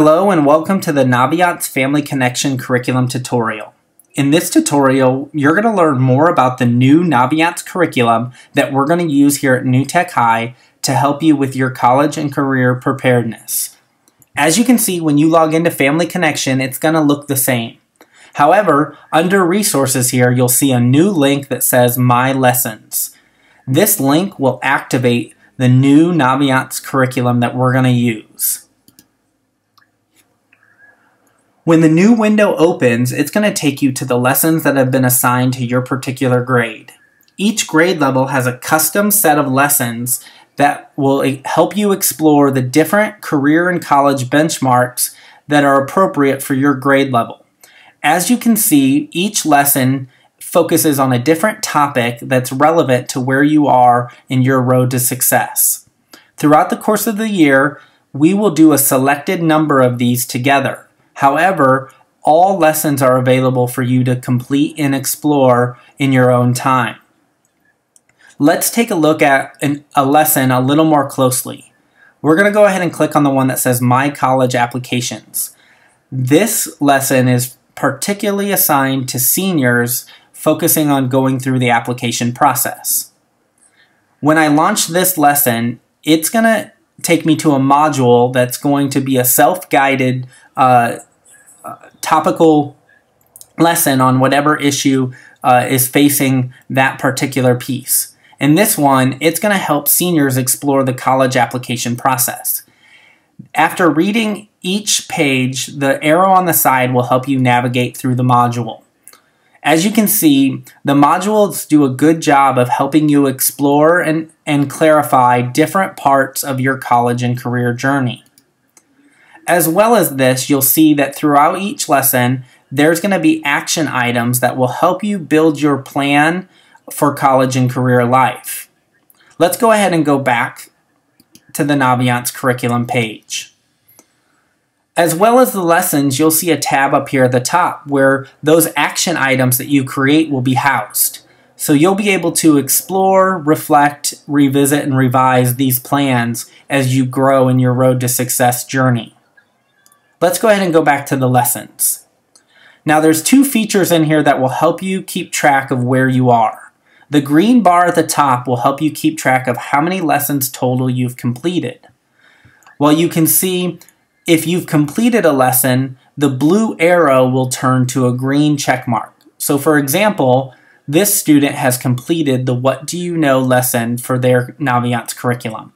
Hello and welcome to the Naviance Family Connection curriculum tutorial. In this tutorial, you're going to learn more about the new Naviance curriculum that we're going to use here at New Tech High to help you with your college and career preparedness. As you can see, when you log into Family Connection, it's going to look the same. However, under resources here, you'll see a new link that says My Lessons. This link will activate the new Naviance curriculum that we're going to use. When the new window opens, it's going to take you to the lessons that have been assigned to your particular grade. Each grade level has a custom set of lessons that will help you explore the different career and college benchmarks that are appropriate for your grade level. As you can see, each lesson focuses on a different topic that's relevant to where you are in your road to success. Throughout the course of the year, we will do a selected number of these together. However, all lessons are available for you to complete and explore in your own time. Let's take a look at an, a lesson a little more closely. We're going to go ahead and click on the one that says My College Applications. This lesson is particularly assigned to seniors focusing on going through the application process. When I launch this lesson, it's going to take me to a module that's going to be a self-guided uh, topical lesson on whatever issue uh, is facing that particular piece. In this one, it's going to help seniors explore the college application process. After reading each page, the arrow on the side will help you navigate through the module. As you can see, the modules do a good job of helping you explore and, and clarify different parts of your college and career journey. As well as this, you'll see that throughout each lesson, there's going to be action items that will help you build your plan for college and career life. Let's go ahead and go back to the Naviance curriculum page. As well as the lessons, you'll see a tab up here at the top where those action items that you create will be housed. So you'll be able to explore, reflect, revisit, and revise these plans as you grow in your road to success journey. Let's go ahead and go back to the lessons. Now there's two features in here that will help you keep track of where you are. The green bar at the top will help you keep track of how many lessons total you've completed. Well, you can see if you've completed a lesson, the blue arrow will turn to a green check mark. So for example, this student has completed the What Do You Know lesson for their Naviance curriculum.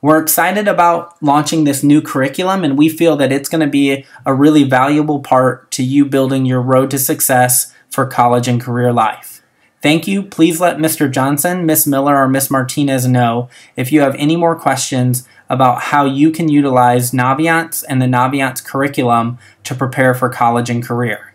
We're excited about launching this new curriculum, and we feel that it's going to be a really valuable part to you building your road to success for college and career life. Thank you. Please let Mr. Johnson, Miss Miller, or Miss Martinez know if you have any more questions about how you can utilize Naviance and the Naviance curriculum to prepare for college and career.